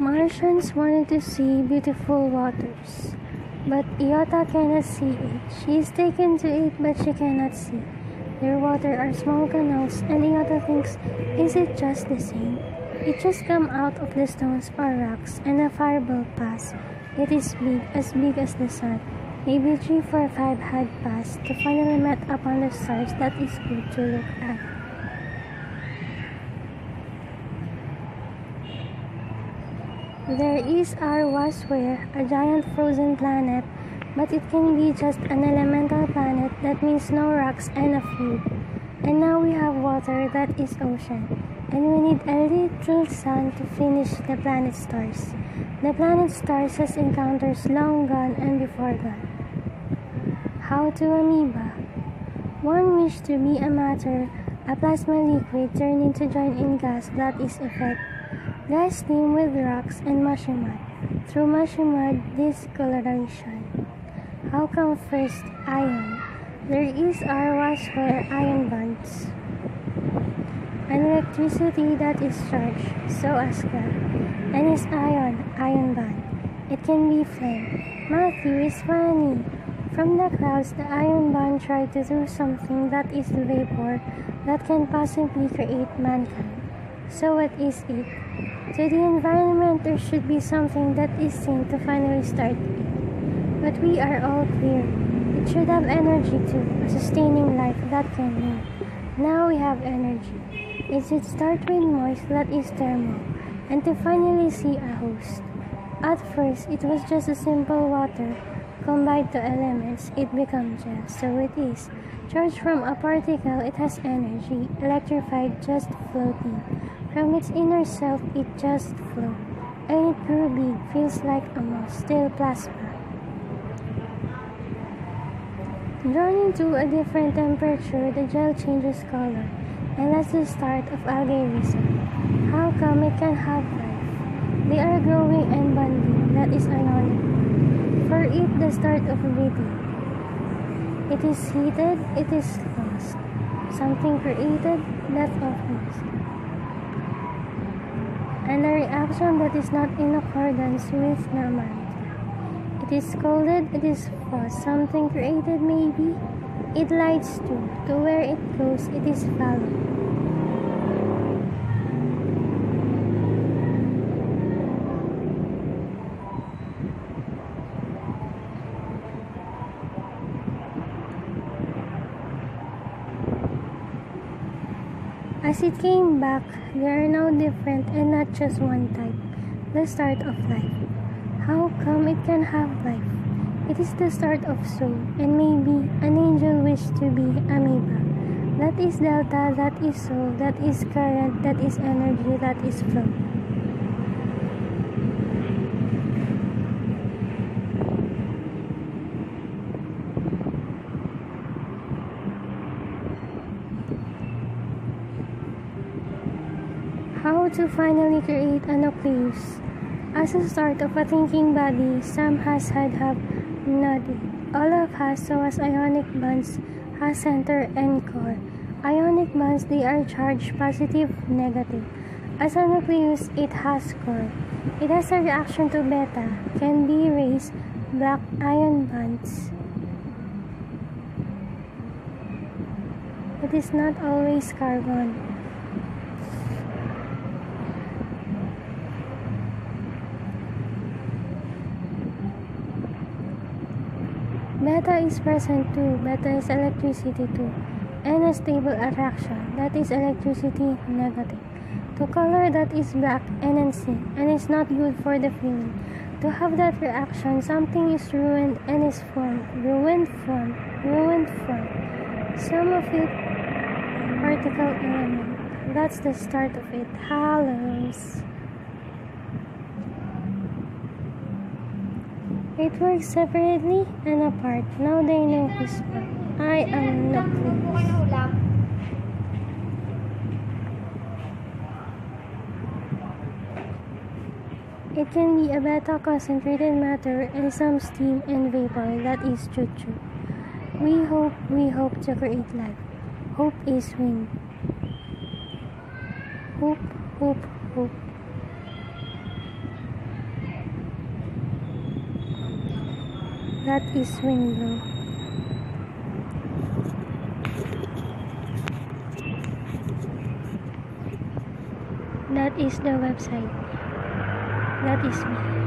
Martians wanted to see beautiful waters, but Iota cannot see it. She is taken to it, but she cannot see. Their water are small canals, and Iota thinks, is it just the same? It just come out of the stones or rocks, and a fireball pass. It is big, as big as the sun. Maybe three, four, five had passed to finally met upon the stars that is good to look at. There is our where a giant frozen planet, but it can be just an elemental planet that means no rocks and a food. And now we have water that is ocean, and we need a little sun to finish the planet stars. The planet stars has encounters long gone and before gone. How to amoeba? One wish to be a matter, a plasma liquid turning to join in gas that is effect Gas steam with rocks and mushy mud. Through mushy mud discoloration. How come first iron? There is our was where iron bonds. An electricity that is charged, so as God. And is ion, ion bond. It can be flame. Matthew is funny. From the clouds, the iron bond tried to do something that is vapor that can possibly create mankind. So what is it? To the environment, there should be something that is seen to finally start. But we are all clear. It should have energy too, a sustaining life that can live. Now we have energy. It should start with moist, that is thermal, and to finally see a host. At first, it was just a simple water. Combined to elements, it becomes gel, so it is. Charged from a particle, it has energy, electrified, just floating. From its inner self, it just flows, and it grew big, feels like a moss, still plasma. Drawn into a different temperature, the gel changes color, and that's the start of algae algarism. How come it can have life? They are growing and bonding, that is ionic. For it, the start of breathing. It is heated, it is lost. Something created, death of lost and a that is not in accordance with normality. It is scolded, it is false, something created maybe. It lights to, to where it goes, it is followed. As it came back, they are now different and not just one type. The start of life. How come it can have life? It is the start of soul, and maybe an angel wished to be amoeba. That is delta, that is soul, that is current, that is energy, that is flow. How to finally create a nucleus. As a start of a thinking body, some has had have noddy. All of has so as ionic bonds has center and core. Ionic bonds they are charged positive, negative. As a nucleus, it has core. It has a reaction to beta, can be raised black ion bonds. It is not always carbon. Beta is present too. Beta is electricity too. And a stable attraction. That is electricity negative. To color that is black and unseen and is not good for the feeling. To have that reaction, something is ruined and is formed. Ruined form. Ruined form. Some of it particle element. That's the start of it. Halos. It works separately and apart. Now they know who's what. I am nucleus. It can be a beta concentrated matter and some steam and vapor that is true true. We hope, we hope to create life. Hope is win. Hope, hope, hope. That is window. That is the website. That is me.